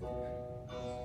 Thank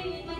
Amen.